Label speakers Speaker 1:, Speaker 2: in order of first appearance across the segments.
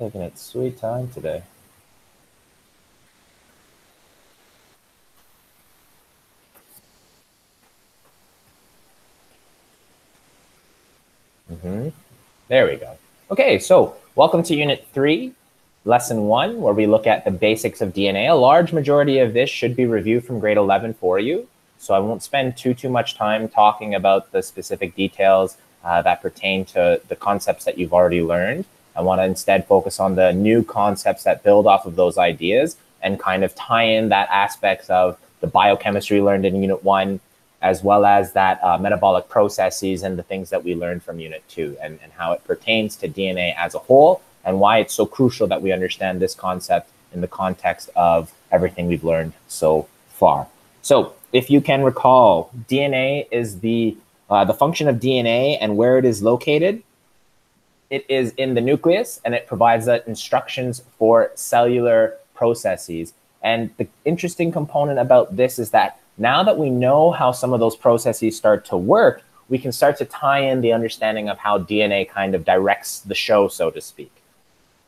Speaker 1: Taking its sweet time today. Mm-hmm. There we go. Okay, so welcome to Unit 3, Lesson 1, where we look at the basics of DNA. A large majority of this should be reviewed from grade 11 for you, so I won't spend too, too much time talking about the specific details uh, that pertain to the concepts that you've already learned. I want to instead focus on the new concepts that build off of those ideas and kind of tie in that aspects of the biochemistry learned in Unit 1 as well as that uh, metabolic processes and the things that we learned from Unit 2 and, and how it pertains to DNA as a whole and why it's so crucial that we understand this concept in the context of everything we've learned so far. So if you can recall, DNA is the, uh, the function of DNA and where it is located. It is in the nucleus and it provides the instructions for cellular processes. And the interesting component about this is that now that we know how some of those processes start to work, we can start to tie in the understanding of how DNA kind of directs the show, so to speak.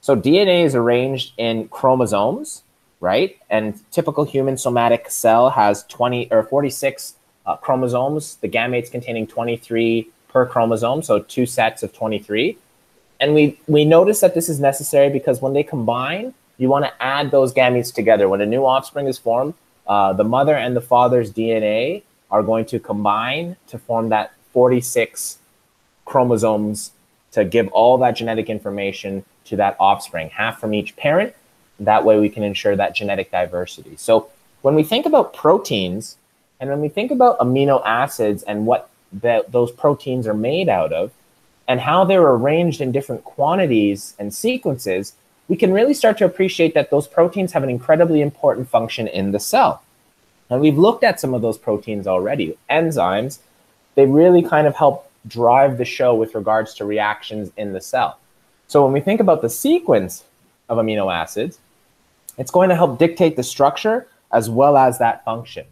Speaker 1: So DNA is arranged in chromosomes, right? And typical human somatic cell has 20 or 46 uh, chromosomes, the gametes containing 23 per chromosome, so two sets of 23. And we, we notice that this is necessary because when they combine, you want to add those gametes together. When a new offspring is formed, uh, the mother and the father's DNA are going to combine to form that 46 chromosomes to give all that genetic information to that offspring, half from each parent. That way we can ensure that genetic diversity. So when we think about proteins and when we think about amino acids and what the, those proteins are made out of and how they're arranged in different quantities and sequences, we can really start to appreciate that those proteins have an incredibly important function in the cell. And we've looked at some of those proteins already. Enzymes, they really kind of help drive the show with regards to reactions in the cell. So when we think about the sequence of amino acids, it's going to help dictate the structure as well as that function.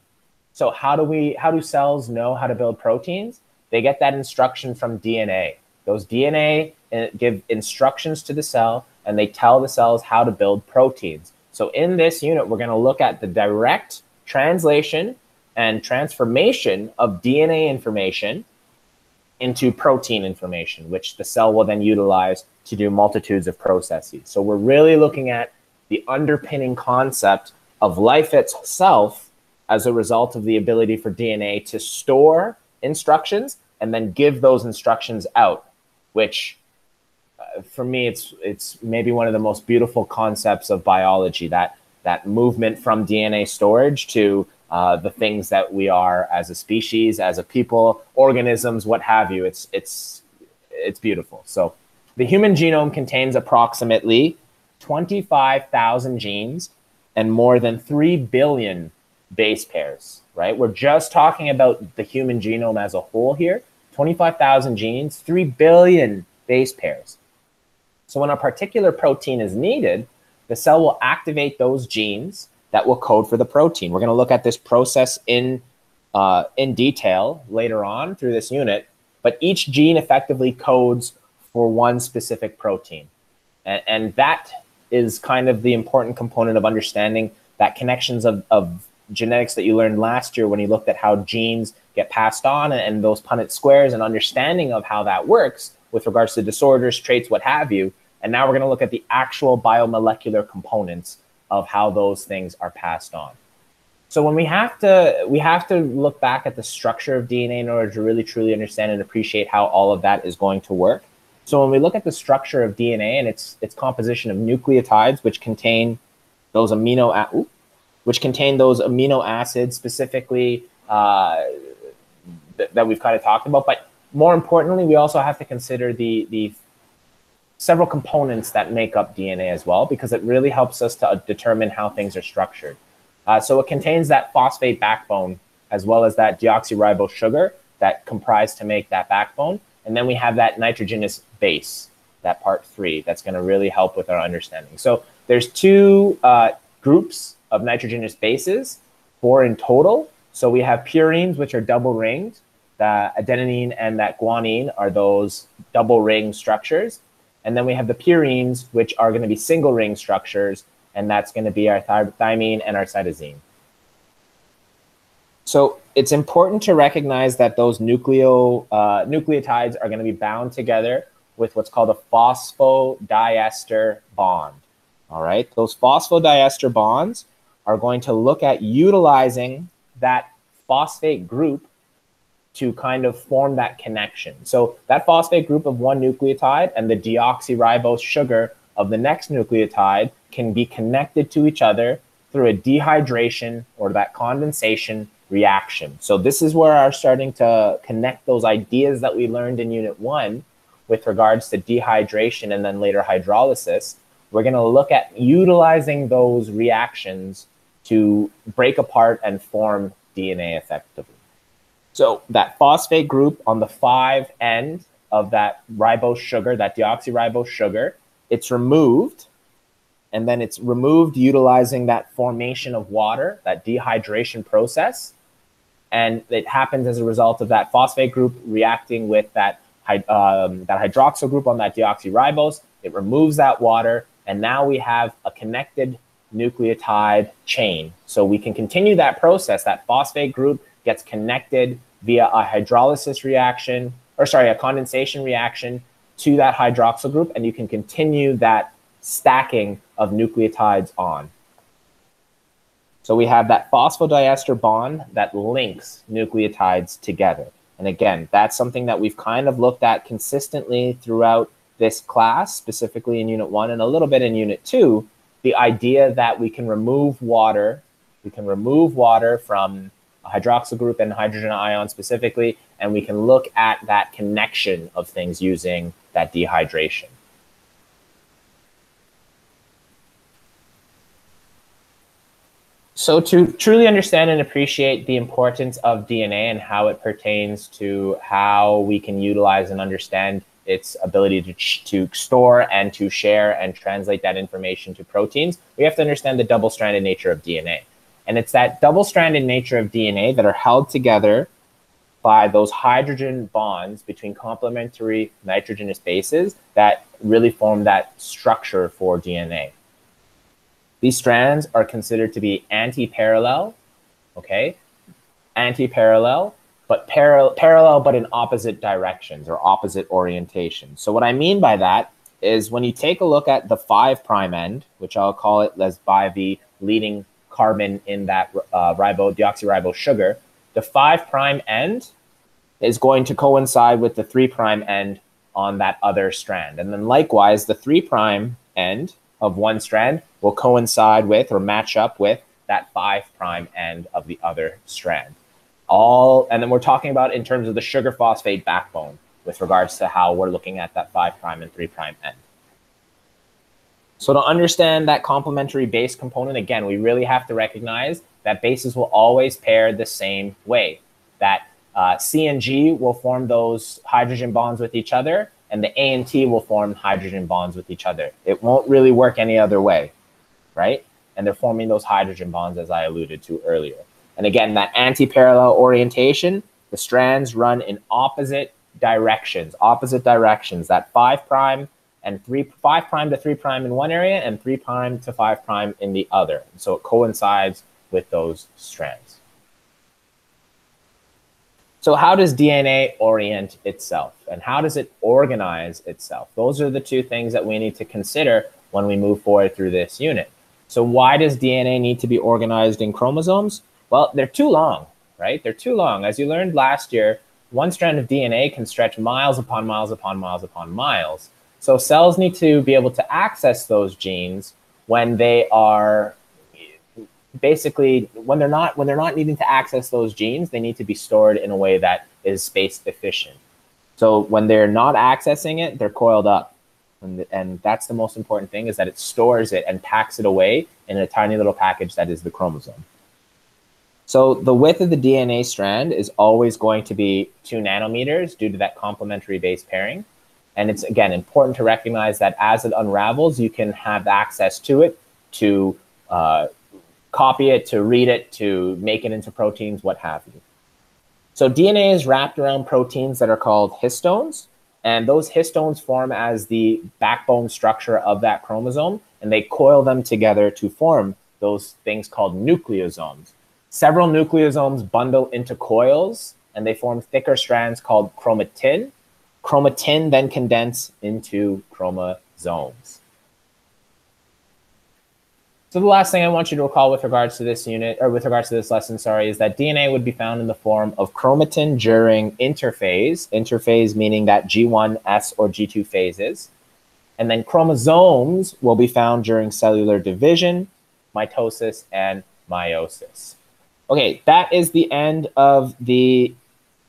Speaker 1: So how do we how do cells know how to build proteins? They get that instruction from DNA. Those DNA uh, give instructions to the cell and they tell the cells how to build proteins. So in this unit, we're going to look at the direct translation and transformation of DNA information into protein information, which the cell will then utilize to do multitudes of processes. So we're really looking at the underpinning concept of life itself as a result of the ability for DNA to store instructions and then give those instructions out, which uh, for me, it's it's maybe one of the most beautiful concepts of biology that that movement from DNA storage to uh, the things that we are as a species, as a people, organisms, what have you. It's it's it's beautiful. So the human genome contains approximately 25,000 genes and more than 3 billion base pairs, right? We're just talking about the human genome as a whole here. 25,000 genes, 3 billion base pairs. So when a particular protein is needed, the cell will activate those genes that will code for the protein. We're going to look at this process in uh, in detail later on through this unit, but each gene effectively codes for one specific protein. And, and that is kind of the important component of understanding that connections of, of genetics that you learned last year when you looked at how genes get passed on and, and those Punnett squares and understanding of how that works with regards to disorders, traits, what have you. And now we're going to look at the actual biomolecular components of how those things are passed on. So when we have to we have to look back at the structure of DNA in order to really truly understand and appreciate how all of that is going to work. So when we look at the structure of DNA and its its composition of nucleotides, which contain those amino which contain those amino acids specifically uh, th- that we've kind of talked about, but more importantly, we also have to consider the the several components that make up DNA as well, because it really helps us to determine how things are structured. Uh, so it contains that phosphate backbone as well as that deoxyribose sugar that comprise to make that backbone. And then we have that nitrogenous base, that part three, that's going to really help with our understanding. So there's two uh, groups of nitrogenous bases, four in total. So we have purines, which are double ringed. The adenine and that guanine are those double ring structures. And then we have the purines, which are going to be single ring structures, and that's going to be our thymine and our cytosine. So it's important to recognize that those nucleo, uh, nucleotides are going to be bound together with what's called a phosphodiester bond. All right, those phosphodiester bonds are going to look at utilizing that phosphate group to kind of form that connection. So that phosphate group of one nucleotide and the deoxyribose sugar of the next nucleotide can be connected to each other through a dehydration or that condensation reaction. So this is where our starting to connect those ideas that we learned in unit one with regards to dehydration and then later hydrolysis. We're going to look at utilizing those reactions to break apart and form DNA effectively. So that phosphate group on the five end of that ribose sugar, that deoxyribose sugar, it's removed and then it's removed utilizing that formation of water, that dehydration process. And it happens as a result of that phosphate group reacting with that, um, that hydroxyl group on that deoxyribose. It removes that water, and now we have a connected nucleotide chain. So we can continue that process. That phosphate group gets connected via a hydrolysis reaction, or sorry, a condensation reaction to that hydroxyl group, and you can continue that stacking of nucleotides on. So we have that phosphodiester bond that links nucleotides together. And again, that's something that we've kind of looked at consistently throughout this class, specifically in Unit 1 and a little bit in Unit 2, the idea that we can remove water, we can remove water from a hydroxyl group and hydrogen ion specifically, and we can look at that connection of things using that dehydration. So to truly understand and appreciate the importance of DNA and how it pertains to how we can utilize and understand its ability to, to store and to share and translate that information to proteins, we have to understand the double-stranded nature of DNA. And it's that double-stranded nature of DNA that are held together by those hydrogen bonds between complementary nitrogenous bases that really form that structure for DNA. These strands are considered to be anti-parallel, okay? Anti-parallel, but par parallel but in opposite directions or opposite orientations. So what I mean by that is when you take a look at the five prime end, which I'll call it as by the leading carbon in that uh, ribo deoxyribose sugar, the five prime end is going to coincide with the three prime end on that other strand. And then likewise, the three prime end of one strand will coincide with or match up with that five prime end of the other strand all, and then we're talking about in terms of the sugar phosphate backbone with regards to how we're looking at that five prime and three prime end. So to understand that complementary base component, again, we really have to recognize that bases will always pair the same way. That uh, C and G will form those hydrogen bonds with each other, and the A and T will form hydrogen bonds with each other. It won't really work any other way, right? And they're forming those hydrogen bonds as I alluded to earlier. And again, that anti-parallel orientation, the strands run in opposite directions, opposite directions, that five prime and three, five prime to three prime in one area and three prime to five prime in the other. So it coincides with those strands. So how does DNA orient itself and how does it organize itself? Those are the two things that we need to consider when we move forward through this unit. So why does DNA need to be organized in chromosomes? Well, they're too long, right? They're too long. As you learned last year, one strand of DNA can stretch miles upon miles upon miles upon miles. So cells need to be able to access those genes when they are basically when they're not when they're not needing to access those genes, they need to be stored in a way that is space efficient. So when they're not accessing it, they're coiled up. And, and that's the most important thing is that it stores it and packs it away in a tiny little package that is the chromosome. So the width of the DNA strand is always going to be two nanometers due to that complementary base pairing. And it's, again, important to recognize that as it unravels, you can have access to it to uh, copy it, to read it, to make it into proteins, what have you. So DNA is wrapped around proteins that are called histones. And those histones form as the backbone structure of that chromosome, and they coil them together to form those things called nucleosomes. Several nucleosomes bundle into coils, and they form thicker strands called chromatin. Chromatin then condense into chromosomes. So the last thing I want you to recall with regards to this unit, or with regards to this lesson, sorry, is that DNA would be found in the form of chromatin during interphase, interphase meaning that G1, S, or G2 phases. And then chromosomes will be found during cellular division, mitosis, and meiosis. Okay, that is the end of the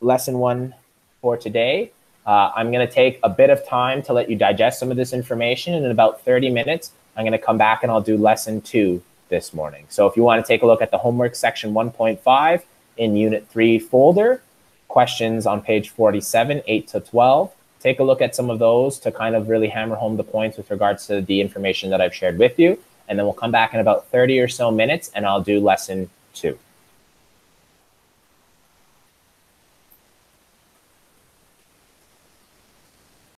Speaker 1: lesson one for today. Uh, I'm going to take a bit of time to let you digest some of this information. And in about 30 minutes, I'm going to come back and I'll do lesson two this morning. So if you want to take a look at the homework section 1.5 in unit three folder, questions on page 47, 8 to 12, take a look at some of those to kind of really hammer home the points with regards to the information that I've shared with you. And then we'll come back in about 30 or so minutes and I'll do lesson two.